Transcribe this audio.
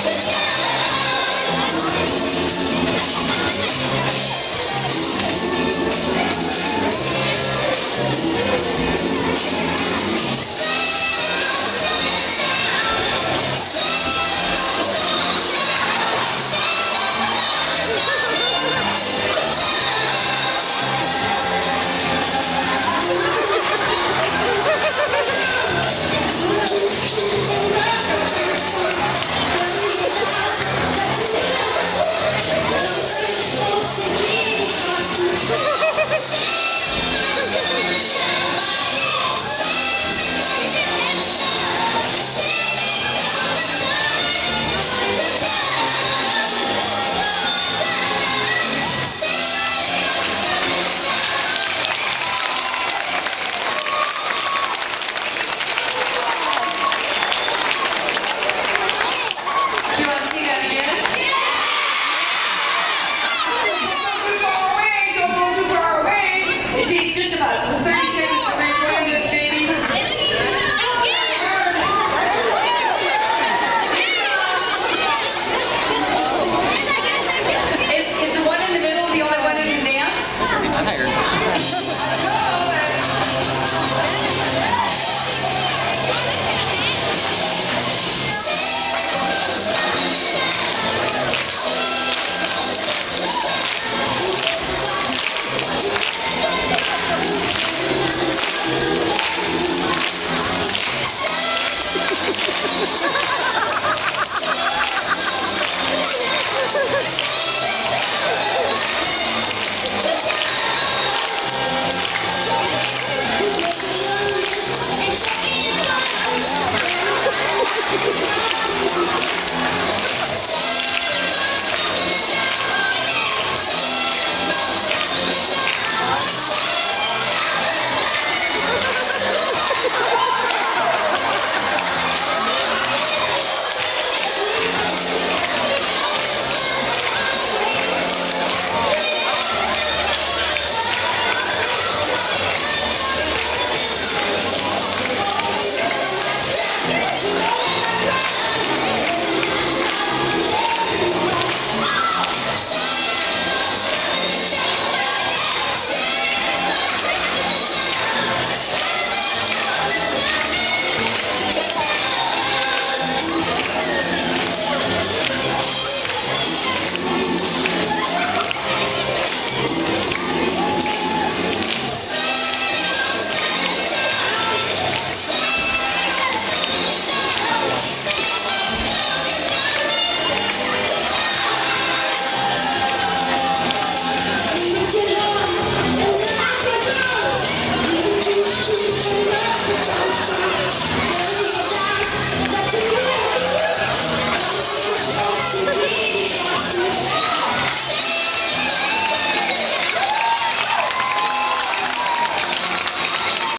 Take